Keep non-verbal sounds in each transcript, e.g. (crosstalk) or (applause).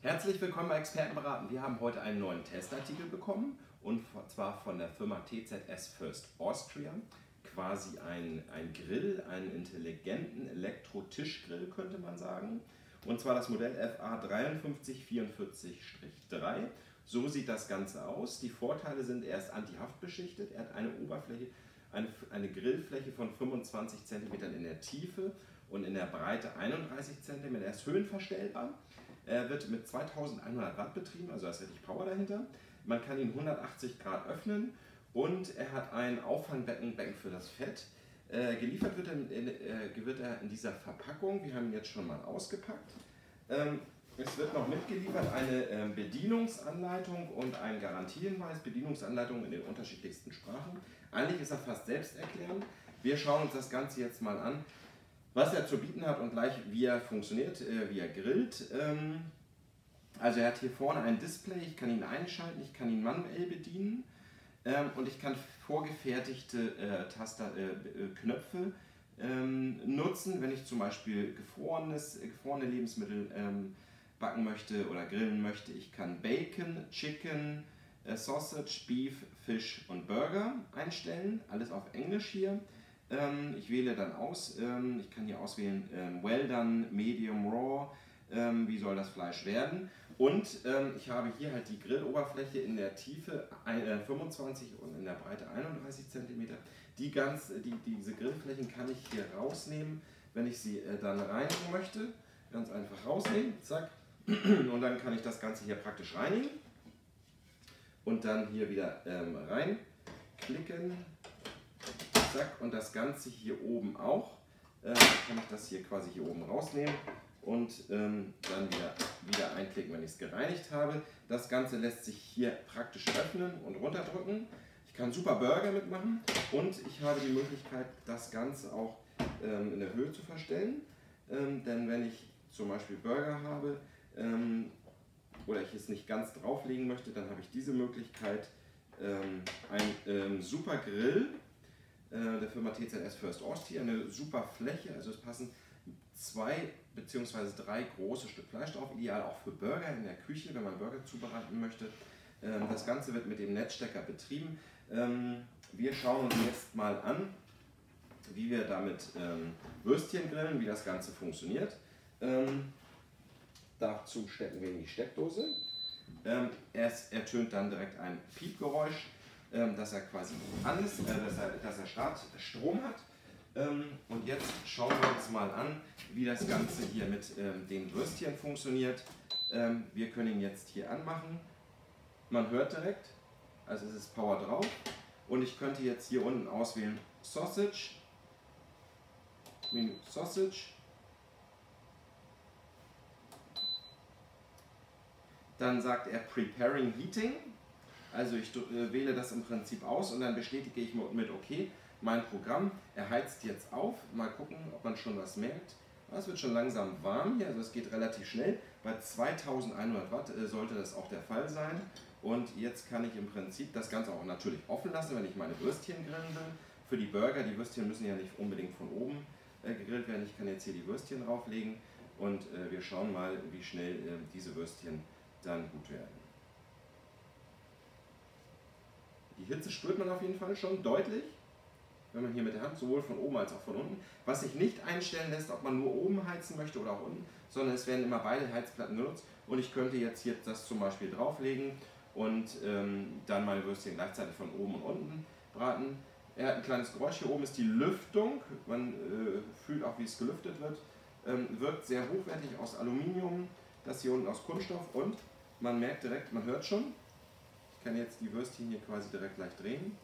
Herzlich willkommen bei Expertenberaten. Wir haben heute einen neuen Testartikel bekommen und zwar von der Firma TZS First Austria. Quasi ein, ein Grill, einen intelligenten Elektro-Tischgrill könnte man sagen. Und zwar das Modell FA 5344-3. So sieht das Ganze aus. Die Vorteile sind, er ist antihaftbeschichtet, er hat eine Oberfläche, eine, eine Grillfläche von 25 cm in der Tiefe und in der Breite 31 cm. Er ist höhenverstellbar er wird mit 2100 Watt betrieben, also da ist richtig Power dahinter. Man kann ihn 180 Grad öffnen und er hat ein Auffangbecken für das Fett. Äh, geliefert wird er, in, äh, wird er, in, dieser Verpackung, wir haben ihn jetzt schon mal ausgepackt. Ähm, es wird noch mitgeliefert eine äh, Bedienungsanleitung und ein Garantiehinweis, Bedienungsanleitung in den unterschiedlichsten Sprachen. Eigentlich ist er fast selbsterklärend. Wir schauen uns das Ganze jetzt mal an was er zu bieten hat und gleich wie er funktioniert, äh, wie er grillt. Ähm, also er hat hier vorne ein Display, ich kann ihn einschalten, ich kann ihn manuell bedienen ähm, und ich kann vorgefertigte äh, Taster, äh, äh, Knöpfe ähm, nutzen, wenn ich zum Beispiel gefrorenes, gefrorene Lebensmittel ähm, backen möchte oder grillen möchte. Ich kann Bacon, Chicken, äh, Sausage, Beef, Fish und Burger einstellen, alles auf Englisch hier. Ähm, ich wähle dann aus, ähm, ich kann hier auswählen ähm, Well done, Medium, Raw, wie soll das Fleisch werden. Und ich habe hier halt die Grilloberfläche in der Tiefe äh, 25 und in der Breite 31 cm. Die ganz, die, diese Grillflächen kann ich hier rausnehmen, wenn ich sie äh, dann reinigen möchte. Ganz einfach rausnehmen, zack. (clears throat) Und dann kann ich das Ganze hier praktisch reinigen. Und dann hier wieder reinklicken zack, und das Ganze hier oben auch. Äh, kann ich das hier quasi hier oben rausnehmen und ähm, dann wieder, wieder einklicken, wenn ich es gereinigt habe. Das Ganze lässt sich hier praktisch öffnen und runterdrücken. Ich kann super Burger mitmachen und ich habe die Möglichkeit, das Ganze auch ähm, in der Höhe zu verstellen. Ähm, denn wenn ich zum Beispiel Burger habe ähm, oder ich es nicht ganz drauflegen möchte, dann habe ich diese Möglichkeit. Ähm, ein ähm, super Grill äh, der Firma TZS First Austria. Eine super Fläche, also es passen zwei bzw. drei große Stück Fleisch drauf, ideal auch für Burger in der Küche, wenn man Burger zubereiten möchte. Ähm, das Ganze wird mit dem Netzstecker betrieben. Ähm, wir schauen uns jetzt mal an, wie wir damit ähm, Würstchen grillen, wie das Ganze funktioniert. Dazu stecken wir in die Steckdose. Es ertönt dann direkt ein Piepgeräusch. Ähm, dass er quasi an ist, äh, dass, er, dass er Start, Strom hat. Ähm, und jetzt schauen wir uns mal an, wie das Ganze hier mit ähm, den Würstchen funktioniert. wir können ihn jetzt hier anmachen. Man hört direkt, also es ist Power drauf. Und ich könnte jetzt hier unten auswählen Sausage, Menü Sausage. Dann sagt er Preparing Heating. Also ich äh, wähle das im Prinzip aus und dann bestätige ich mit OK mein Programm. Er heizt jetzt auf. Mal gucken, ob man schon was merkt. Es wird schon langsam warm hier, also es geht relativ schnell. Bei 2100 Watt äh, sollte das auch der Fall sein. Und jetzt kann ich im Prinzip das Ganze auch natürlich offen lassen, wenn ich meine Würstchen grillen will. Für die Burger, die Würstchen müssen ja nicht unbedingt von oben äh, gegrillt werden. Ich kann jetzt hier die Würstchen drauflegen und wir schauen mal, wie schnell diese Würstchen dann gut werden. Hitze spürt man auf jeden Fall schon deutlich, wenn man hier mit der Hand sowohl von oben als auch von unten. Was sich nicht einstellen lässt, ob man nur oben heizen möchte oder auch unten, sondern es werden immer beide Heizplatten genutzt. Und ich könnte jetzt hier das zum Beispiel drauflegen und ähm, dann meine Würstchen gleichzeitig von oben und unten braten. Er hat ein kleines Geräusch. Hier oben ist die Lüftung. Man äh, fühlt auch, wie es gelüftet wird. Ähm, wirkt sehr hochwertig aus Aluminium. Das hier unten aus Kunststoff. Und man merkt direkt, man hört schon, kann jetzt die Würstchen hier quasi direkt gleich drehen.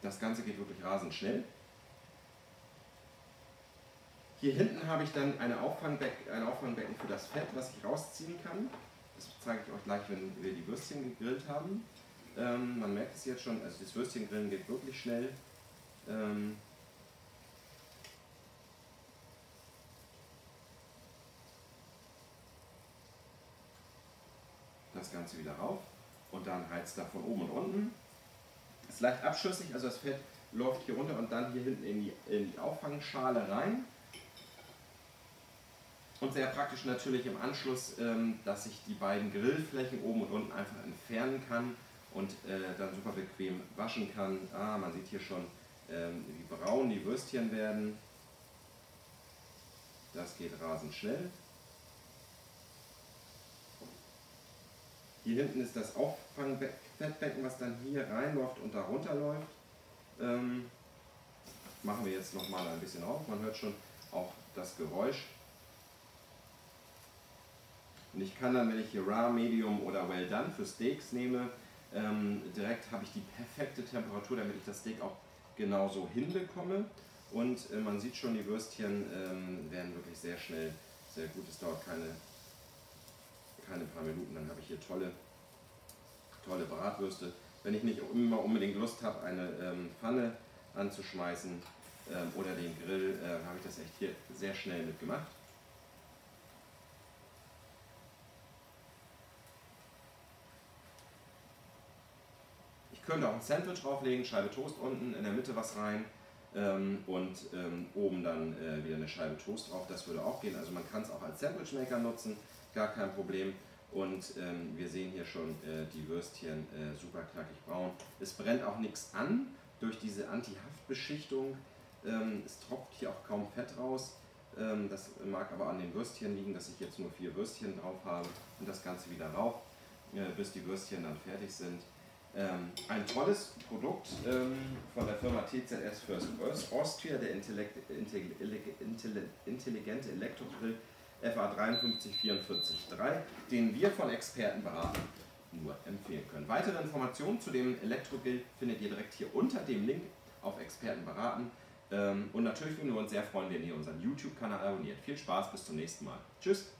Das Ganze geht wirklich rasend schnell. Hier hinten habe ich dann eine Auffangbecken, ein Auffangbecken für das Fett, was ich rausziehen kann. Das zeige ich euch gleich, wenn wir die Würstchen gegrillt haben. Ähm, man merkt es jetzt schon, also das Würstchengrillen geht wirklich schnell. Ähm, das Ganze wieder rauf und dann heizt er von oben und unten. Ist leicht abschüssig, also das Fett läuft hier runter und dann hier hinten in die, in die Auffangschale rein. Und sehr praktisch natürlich im Anschluss, ähm, dass ich die beiden Grillflächen oben und unten einfach entfernen kann und äh, dann super bequem waschen kann. Ah, man sieht hier schon, ähm, wie braun die Würstchen werden. Das geht rasend schnell. Hier hinten ist das Auffangfettbecken, was dann hier reinläuft und darunter läuft. Ähm, machen wir jetzt noch mal ein bisschen auf. Man hört schon auch das Geräusch. Und ich kann dann, wenn ich hier Raw, Medium oder Well Done für Steaks nehme, ähm, direkt habe ich die perfekte Temperatur, damit ich das Steak auch genauso hinbekomme. Und äh, man sieht schon, die Würstchen ähm, werden wirklich sehr schnell, sehr gut. Es dauert keine, keine paar Minuten, dann habe ich hier tolle, tolle Bratwürste. Wenn ich nicht immer unbedingt Lust habe, eine ähm, Pfanne anzuschmeißen ähm, oder den Grill, äh, habe ich das echt hier sehr schnell mitgemacht. Ich könnte auch ein Sandwich drauflegen, Scheibe Toast unten, in der Mitte was rein ähm, und ähm, oben dann äh, wieder eine Scheibe Toast drauf. Das würde auch gehen. Also man kann es auch als Sandwichmaker nutzen, gar kein Problem. Und ähm, wir sehen hier schon äh, die Würstchen äh, super knackig braun. Es brennt auch nichts an durch diese Anti-Haftbeschichtung. Ähm, es tropft hier auch kaum Fett raus. Ähm, das mag aber an den Würstchen liegen, dass ich jetzt nur vier Würstchen drauf habe und das Ganze wieder rauf, äh, bis die Würstchen dann fertig sind. Ähm, ein tolles Produkt ähm, von der Firma TZS First Austria, der Intellekt, intelligente Elektrogrill FA 53443, den wir von Experten beraten nur empfehlen können. Weitere Informationen zu dem Elektrogrill findet ihr direkt hier unter dem Link auf Experten beraten. Ähm, und natürlich würden wir uns sehr freuen, wenn ihr unseren YouTube-Kanal abonniert. Viel Spaß, bis zum nächsten Mal. Tschüss!